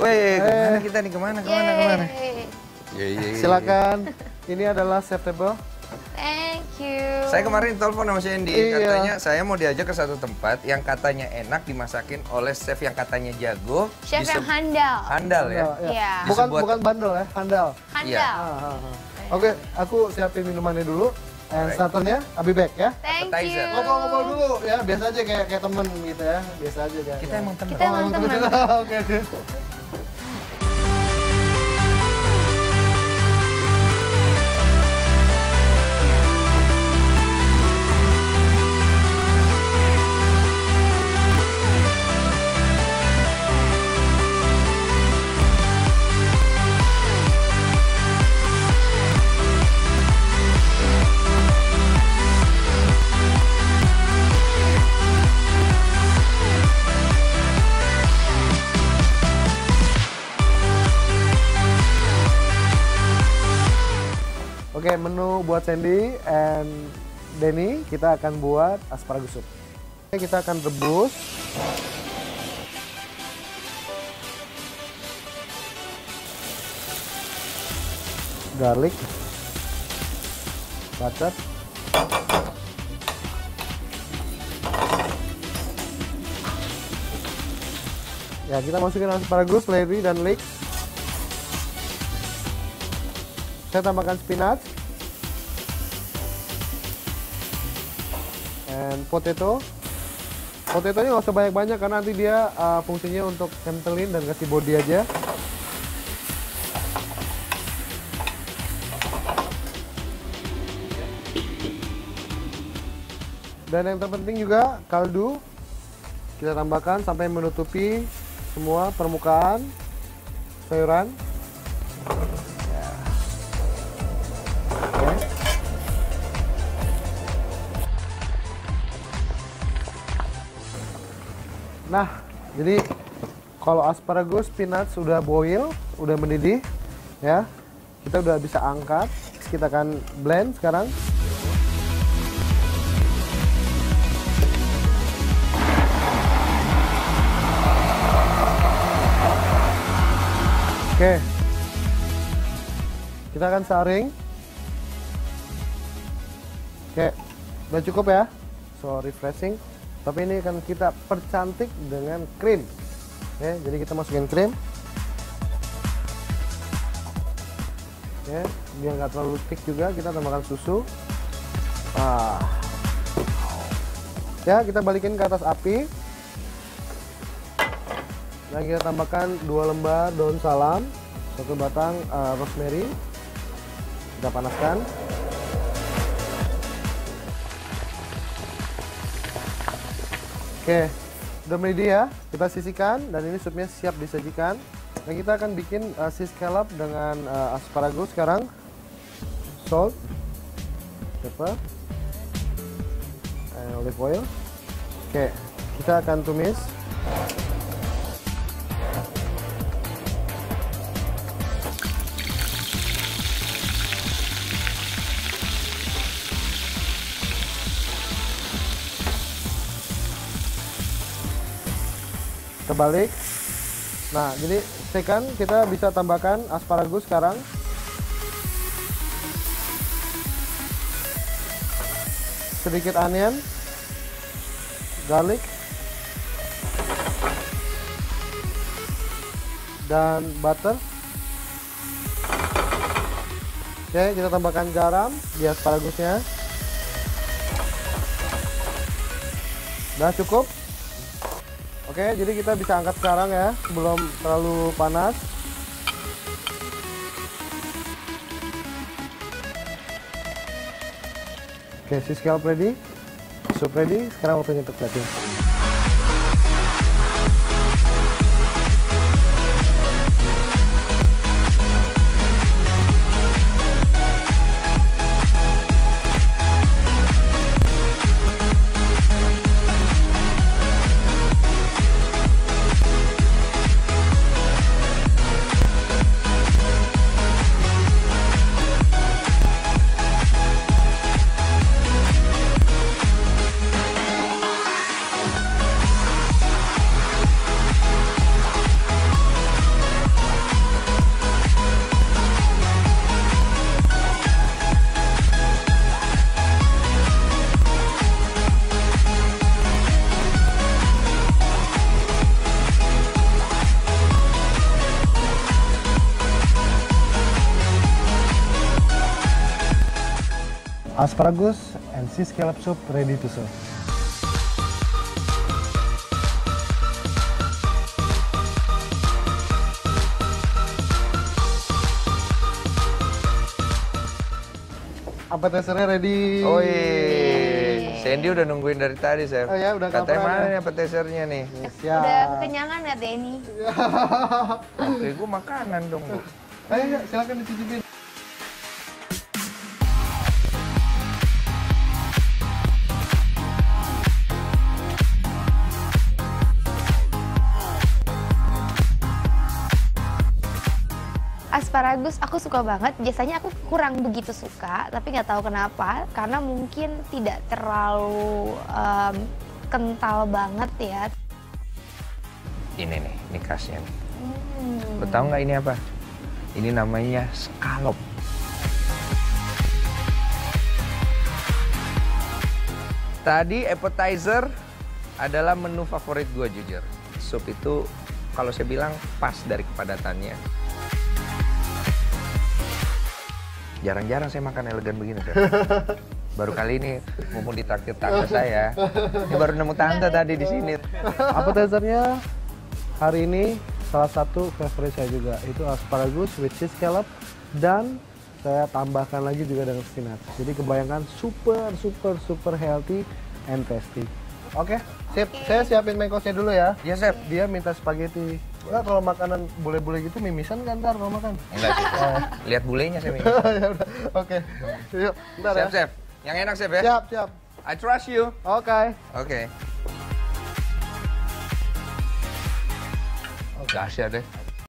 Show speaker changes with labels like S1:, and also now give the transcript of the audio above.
S1: Weh, ke mana
S2: Eh.
S1: kita nih? Ke mana, ke mana, ke mana?
S3: Yeay.
S1: Iya, iya, iya.
S2: Silakan. Ini adalah chef table.
S3: Thank you.
S1: Saya kemarin telepon sama Sandy,
S2: Iya.
S1: katanya saya mau diajak ke satu tempat yang katanya enak dimasakin oleh chef yang katanya jago.
S3: Chef yang handal.
S1: handal ya.
S3: Iya.
S2: Bukan
S1: Di sebuah-
S2: bukan bandel ya, handal.
S3: Handal.
S1: Iya.
S2: Ah, ah, ah. Oke, aku siapin minumannya dulu. And starternya, Abi back ya.
S3: Thank you.
S2: Ngobrol-ngobrol dulu ya, biasa aja kayak kayak temen gitu ya, biasa aja kayak.
S1: Kita emang teman.
S3: Kita emang teman.
S2: Oke Oke, menu buat Sandy and Denny kita akan buat asparagus soup. Kita akan rebus. Garlic. Butter. Ya, kita masukin asparagus, seledri, dan leeks. Saya tambahkan spinach. And potato. Potatonya nggak usah banyak-banyak karena nanti dia uh, fungsinya untuk kentelin dan kasih body aja. Dan yang terpenting juga kaldu kita tambahkan sampai menutupi semua permukaan sayuran. Nah, jadi kalau asparagus spinach sudah boil, udah mendidih, ya, kita udah bisa angkat. Kita akan blend sekarang. Oke. Kita akan saring. Oke, udah cukup ya. So refreshing. Tapi ini akan kita percantik dengan krim. Oke, jadi kita masukin krim. Oke, biar nggak terlalu thick juga kita tambahkan susu. Ah. Ya, kita balikin ke atas api. Nah, kita tambahkan dua lembar daun salam, satu batang eh, rosemary. Kita panaskan. Oke, udah mendidih ya. Kita sisihkan dan ini supnya siap disajikan. Nah, kita akan bikin uh, sea scallop dengan uh, asparagus sekarang. Salt, pepper, and olive oil. Oke, kita akan tumis. Terbalik. Nah, jadi second kita bisa tambahkan asparagus sekarang. Sedikit onion, garlic, dan butter. Oke, kita tambahkan garam di asparagusnya. Udah cukup. Oke, jadi kita bisa angkat sekarang ya, sebelum terlalu panas. Oke, si scallop ready, soup ready. Sekarang waktunya untuk plating. Asparagus and sea scallop soup ready to serve. Appetizernya ready.
S1: Oh iya. Sandy udah nungguin dari tadi, Chef.
S2: Oh ya, udah
S1: Katanya mana
S2: ya?
S1: nih appetizernya nih?
S2: Siap.
S3: Udah kekenyangan nggak Denny?
S1: Oke, gue makanan dong, Bu.
S2: Ayo, yuk, silakan dicicipin.
S3: Asparagus aku suka banget. Biasanya aku kurang begitu suka, tapi nggak tahu kenapa. Karena mungkin tidak terlalu em, kental banget ya.
S1: Ini nih, ini khasnya nih.
S3: Hmm.
S1: Lo tau nggak ini apa? Ini namanya scallop. Tadi appetizer adalah menu favorit gue jujur. Sup itu kalau saya bilang pas dari kepadatannya. Jarang-jarang saya makan elegan begini, Chef. Baru kali ini mumpung ditraktir tante saya. Ini baru nemu tante tadi di sini.
S2: Appetizernya hari ini salah satu favorit saya juga itu asparagus with cheese scallop dan saya tambahkan lagi juga dengan spinach. Jadi kebayangkan super super super healthy and tasty. Oke, sip. Saya siapin main course-nya dulu ya.
S1: Ya, Chef.
S2: Dia minta spaghetti. Enggak kalau makanan bule-bule gitu mimisan kan ntar kalau makan.
S1: Enggak sih. Chef. Lihat bulenya saya mikir.
S2: ya udah. Oke. Yuk, bentar ya.
S1: Chef, chef. Yang enak, chef ya?
S2: Siap, siap.
S1: I trust you.
S2: Oke.
S1: Oke. Oh, dahsyat deh.